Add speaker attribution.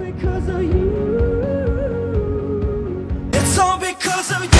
Speaker 1: because of you. It's all because of you.